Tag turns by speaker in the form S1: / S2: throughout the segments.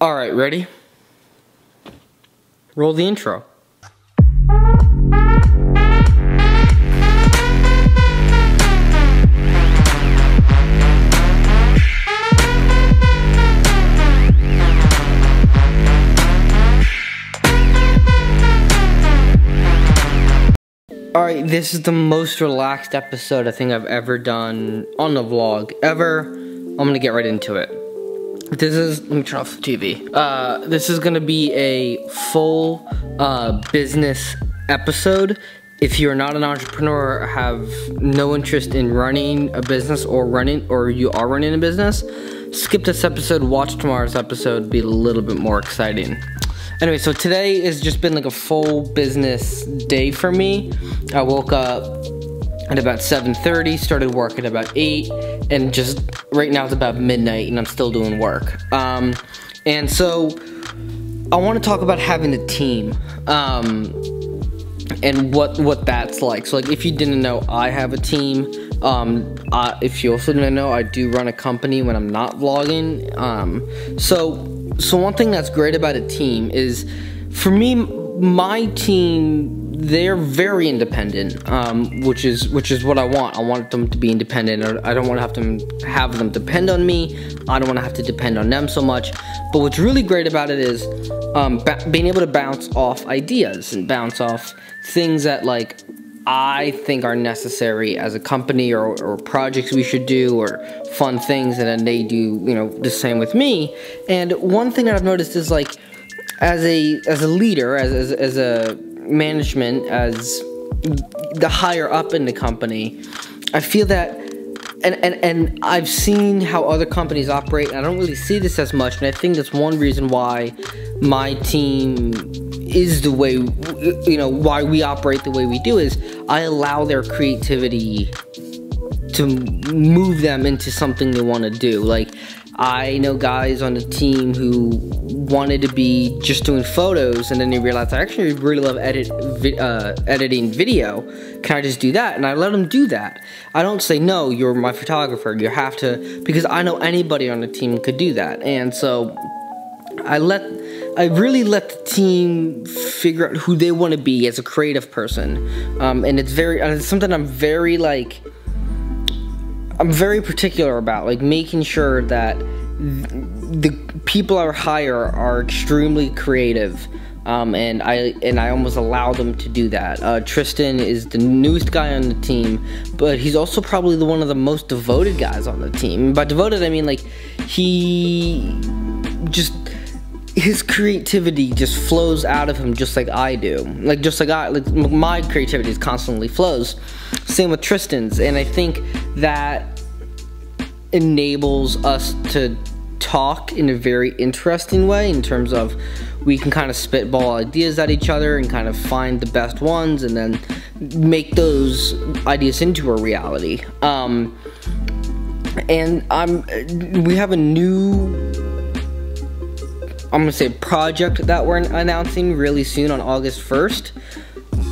S1: All right, ready? Roll the intro. Alright, this is the most relaxed episode I think I've ever done on the vlog. Ever. I'm gonna get right into it. This is, let me turn off the TV. Uh, this is gonna be a full uh, business episode. If you're not an entrepreneur, have no interest in running a business or running, or you are running a business, skip this episode, watch tomorrow's episode, be a little bit more exciting. Anyway, so today has just been like a full business day for me. I woke up at about 7.30, started work at about 8, and just right now it's about midnight and I'm still doing work. Um, and so I want to talk about having a team. Um, and what what that's like. So like if you didn't know, I have a team. Um, if you also didn't know, I do run a company when I'm not vlogging. Um, so so one thing that's great about a team is, for me, my team they're very independent, um, which is which is what I want. I want them to be independent. I don't want to have to have them depend on me. I don't want to have to depend on them so much. But what's really great about it is um, being able to bounce off ideas and bounce off things that like I think are necessary as a company or, or, projects we should do or fun things and then they do, you know, the same with me. And one thing that I've noticed is like as a as a leader, as as, as a management, as the higher up in the company, I feel that and, and, and I've seen how other companies operate, and I don't really see this as much, and I think that's one reason why my team is the way you know why we operate the way we do is I allow their creativity to move them into something they want to do. Like I know guys on the team who wanted to be just doing photos, and then they realized I actually really love edit uh, editing video. Can I just do that? And I let them do that. I don't say no. You're my photographer. You have to because I know anybody on the team could do that, and so I let I really let the team figure out who they want to be as a creative person, um, and it's very uh, it's something I'm very like I'm very particular about, like making sure that the people I hire are extremely creative. Um, and I and I almost allow them to do that. Uh, Tristan is the newest guy on the team, but he's also probably the one of the most devoted guys on the team. by devoted, I mean like he just his creativity just flows out of him just like I do. Like just like I like my creativity constantly flows. Same with Tristan's and I think that enables us to talk in a very interesting way in terms of we can kind of spitball ideas at each other and kind of find the best ones and then make those ideas into a reality. Um, and I'm we have a new I'm gonna say project that we're announcing really soon on August 1st.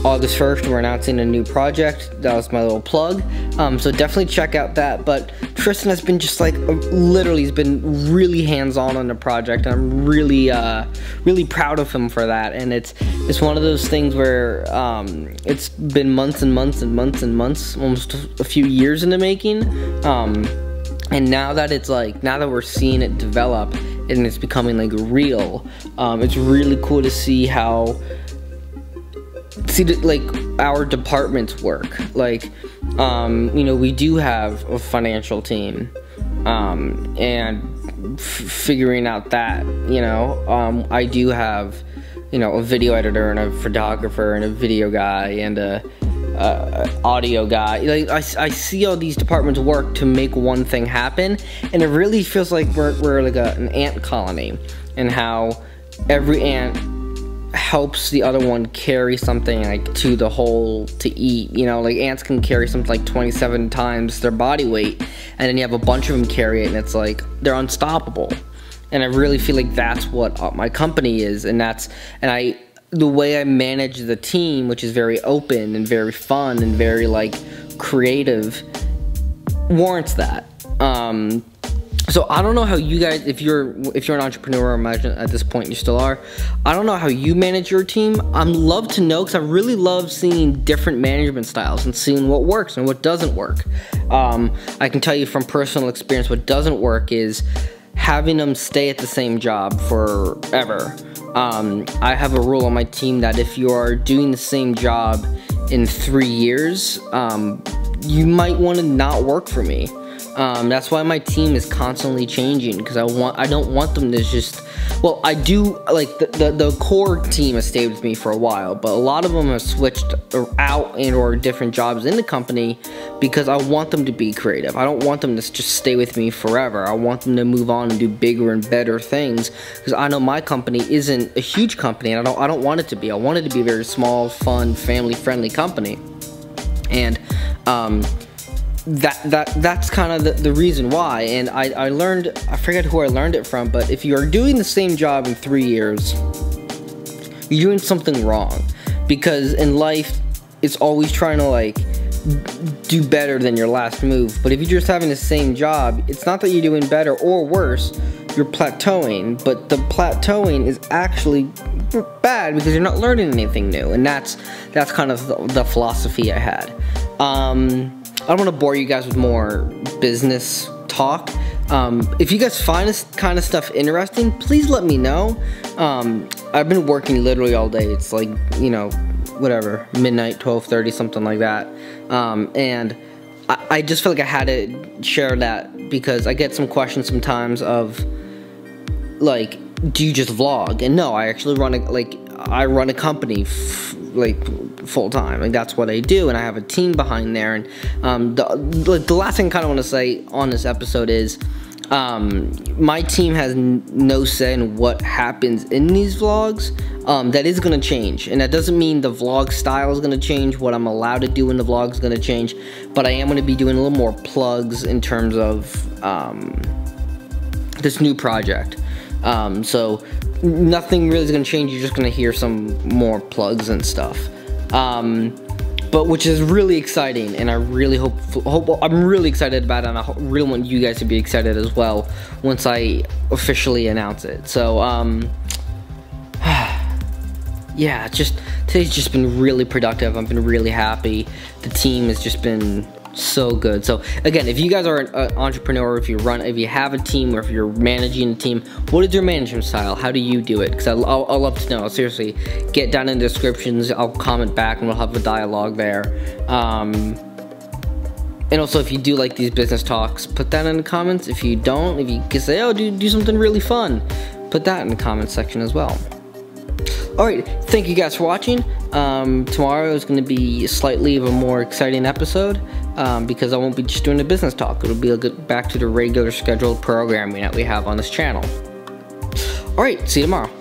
S1: August 1st, we're announcing a new project. That was my little plug. Um, so definitely check out that. But Tristan has been just like, literally, he's been really hands-on on the project. And I'm really, uh, really proud of him for that. And it's, it's one of those things where um, it's been months and months and months and months, almost a few years in the making. Um, and now that it's like, now that we're seeing it develop, and it's becoming like real. Um, it's really cool to see how see like our departments work. Like, um, you know, we do have a financial team, um, and figuring out that, you know, um, I do have, you know, a video editor and a photographer and a video guy and a uh, audio guy. Like I, I see all these departments work to make one thing happen, and it really feels like we're, we're like a, an ant colony, and how every ant helps the other one carry something like to the hole to eat. You know, like ants can carry something like 27 times their body weight, and then you have a bunch of them carry it, and it's like they're unstoppable. And I really feel like that's what uh, my company is, and that's and I the way I manage the team, which is very open and very fun and very like creative, warrants that. Um, so I don't know how you guys, if you're if you're an entrepreneur, imagine at this point you still are. I don't know how you manage your team. I'm love to know because I really love seeing different management styles and seeing what works and what doesn't work. Um, I can tell you from personal experience, what doesn't work is having them stay at the same job forever. Um, I have a rule on my team that if you are doing the same job in three years, um, you might want to not work for me. Um, that's why my team is constantly changing because I want I don't want them to just well I do like the, the, the core team has stayed with me for a while but a lot of them have switched out and or different jobs in the company because I want them to be creative. I don't want them to just stay with me forever. I want them to move on and do bigger and better things because I know my company isn't a huge company and I don't I don't want it to be. I want it to be a very small fun family friendly company. And um, that that that's kind of the, the reason why. And I, I learned i forget who i learned it from but if you are doing the same job in three years you're doing something wrong. Because in life it's always trying to like do better than your last move. But if you're just having the same job it's not that you're doing better or worse you're plateauing. But the plateauing is actually bad because you're not learning anything new. And that's that's kind of the, the philosophy i had. Um, I don't want to bore you guys with more business talk. Um, if you guys find this kind of stuff interesting, please let me know. Um, I've been working literally all day. It's like, you know, whatever, midnight, 12.30, something like that. Um, and I, I just feel like I had to share that because I get some questions sometimes of, like, do you just vlog? And no, I actually run a, like, I run a company like full time. Like that's what I do, and I have a team behind there. And um, the the last thing I kind of want to say on this episode is. Um, my team has no say in what happens in these vlogs. Um, that is going to change, and that doesn't mean the vlog style is going to change. What I'm allowed to do in the vlog is going to change, but I am going to be doing a little more plugs in terms of um, this new project. Um, so nothing really is going to change. You're just going to hear some more plugs and stuff. Um, but which is really exciting, and I really hope, hope I'm really excited about it, and I really want you guys to be excited as well once I officially announce it. So, um, yeah, just today's just been really productive. I've been really happy. The team has just been so good. So again, if you guys are an entrepreneur, if you run, if you have a team, or if you're managing a team, what is your management style? How do you do it? Because I'll, I'll, love to know. Seriously, get down in the descriptions. I'll comment back, and we'll have a dialogue there. Um, and also, if you do like these business talks, put that in the comments. If you don't, if you can say, oh, do, do something really fun, put that in the comment section as well. Alright, thank you guys for watching. Um, tomorrow is going to be slightly of a more exciting episode um, because I won't be just doing a business talk. It'll be back to the regular scheduled programming that we have on this channel. Alright, see you tomorrow.